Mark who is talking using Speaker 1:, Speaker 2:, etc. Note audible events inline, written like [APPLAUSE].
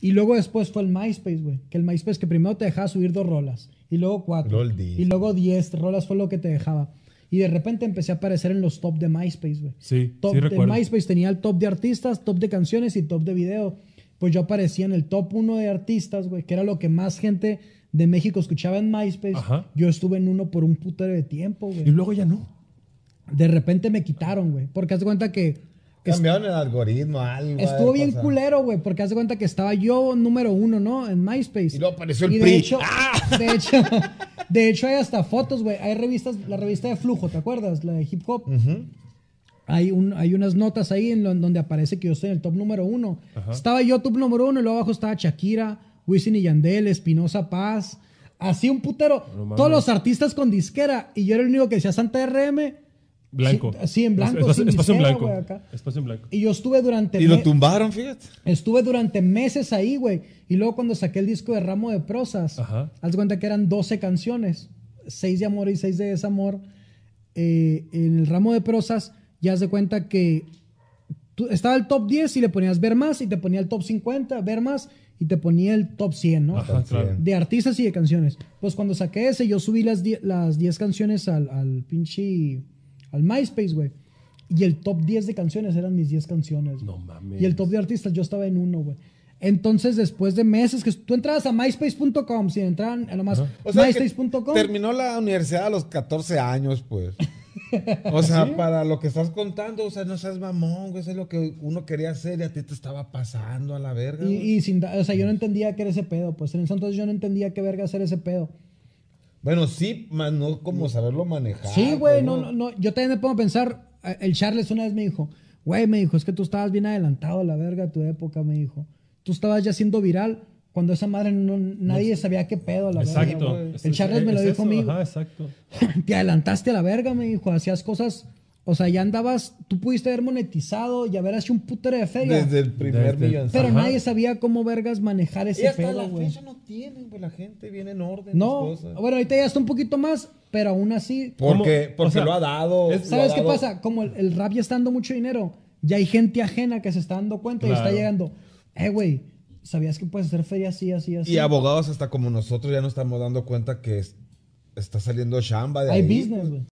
Speaker 1: Y luego después fue el MySpace, güey. Que el MySpace que primero te dejaba subir dos rolas. Y luego cuatro. Y luego diez rolas fue lo que te dejaba. Y de repente empecé a aparecer en los top de MySpace, güey.
Speaker 2: Sí,
Speaker 1: Top
Speaker 2: sí
Speaker 1: de
Speaker 2: recuerdo.
Speaker 1: MySpace tenía el top de artistas, top de canciones y top de video. Pues yo aparecía en el top uno de artistas, güey, que era lo que más gente de México escuchaba en MySpace.
Speaker 2: Ajá.
Speaker 1: Yo estuve en uno por un putero de tiempo, güey.
Speaker 2: Y luego ya no.
Speaker 1: De repente me quitaron, güey. Porque haz de cuenta que
Speaker 3: Cambiaron el algoritmo, algo.
Speaker 1: estuvo bien culero, güey. Porque haz de cuenta que estaba yo número uno, ¿no? En MySpace.
Speaker 3: Y luego apareció el
Speaker 1: Y
Speaker 3: PRI.
Speaker 1: De hecho,
Speaker 3: ¡Ah!
Speaker 1: de hecho, [LAUGHS] de hecho, hay hasta fotos, güey. Hay revistas, la revista de Flujo, ¿te acuerdas? La de hip hop. Hay, un, hay unas notas ahí en lo- donde aparece que yo estoy en el top número uno. Estaba yo top número uno y luego abajo estaba Shakira, Wisin y Yandel, Espinosa Paz. Así un putero. Todos los artistas con disquera. Y yo era el único que decía Santa RM.
Speaker 2: Blanco.
Speaker 1: Sí, sí, en blanco,
Speaker 2: Espacio,
Speaker 1: sin
Speaker 2: espacio en blanco.
Speaker 1: acá.
Speaker 2: Espacio en blanco.
Speaker 1: Y yo estuve durante...
Speaker 3: Y lo tumbaron, fíjate.
Speaker 1: Estuve durante meses ahí, güey. Y luego cuando saqué el disco de Ramo de Prosas,
Speaker 2: Ajá.
Speaker 1: haz de cuenta que eran 12 canciones. 6 de amor y 6 de desamor. Eh, en el Ramo de Prosas, ya haz de cuenta que tú, estaba el top 10 y le ponías ver más y te ponía el top 50, ver más y te ponía el top 100, ¿no?
Speaker 2: Ajá, claro.
Speaker 1: De artistas y de canciones. Pues cuando saqué ese, yo subí las 10 las 10 canciones al, al pinche... al MySpace, güey. Y el top 10 de canciones eran mis 10 canciones.
Speaker 2: No mames.
Speaker 1: Y el top de artistas, yo estaba en uno, güey. Entonces, después de meses que tú entrabas a myspace.com, si entran a lo más
Speaker 3: O sea, que
Speaker 1: myspace.com,
Speaker 3: terminó la universidad a los 14 años, pues. [LAUGHS] O sea, para lo que estás contando, o sea, no seas mamón, güey. Eso es lo que uno quería hacer y a ti te estaba pasando a la verga.
Speaker 1: y,
Speaker 3: güey.
Speaker 1: y sin, o sea, yo no entendía qué era ese pedo, pues en ese entonces yo no entendía qué verga hacer ese pedo.
Speaker 3: Bueno, sí, más no como saberlo manejar.
Speaker 1: sí, güey, no, no, no, yo también me pongo a pensar, eh, el Charles una vez me dijo, güey, me dijo, es que tú estabas bien adelantado a la verga a tu época, me dijo. Tú estabas ya siendo viral cuando esa madre no, nadie sabía qué pedo a la verga.
Speaker 2: Exacto.
Speaker 1: güey.
Speaker 2: Es-
Speaker 1: El Charles
Speaker 2: es-
Speaker 1: me lo
Speaker 2: es
Speaker 1: dijo a mí.
Speaker 2: Ajá, exacto. [LAUGHS]
Speaker 1: te adelantaste a la verga, me dijo. Hacías cosas. O sea, ya andabas. Tú pudiste haber monetizado y haber hecho un putero de feria.
Speaker 3: Desde el primer
Speaker 2: Desde
Speaker 3: millón.
Speaker 1: pero
Speaker 2: Ajá.
Speaker 1: nadie sabía cómo vergas manejar
Speaker 3: Y
Speaker 1: ese
Speaker 3: hasta
Speaker 1: pedo,
Speaker 3: la
Speaker 1: güey.
Speaker 3: fecha no tienen, güey. La gente viene en orden.
Speaker 1: No,
Speaker 3: las cosas.
Speaker 1: bueno, ahorita ya está un poquito más, pero aún así.
Speaker 3: Porque, porque
Speaker 2: O sea,
Speaker 3: lo ha dado.
Speaker 1: ¿Sabes
Speaker 3: ha
Speaker 1: qué pasa? Como el, el rap ya está dando mucho dinero, ya hay gente ajena que se está dando cuenta y está llegando. Eh, güey, ¿sabías que puedes hacer feria así, así, así?
Speaker 3: Y abogados hasta como nosotros ya nos estamos dando cuenta que es- está saliendo chamba de
Speaker 1: Hay
Speaker 3: ahí,
Speaker 1: business, güey.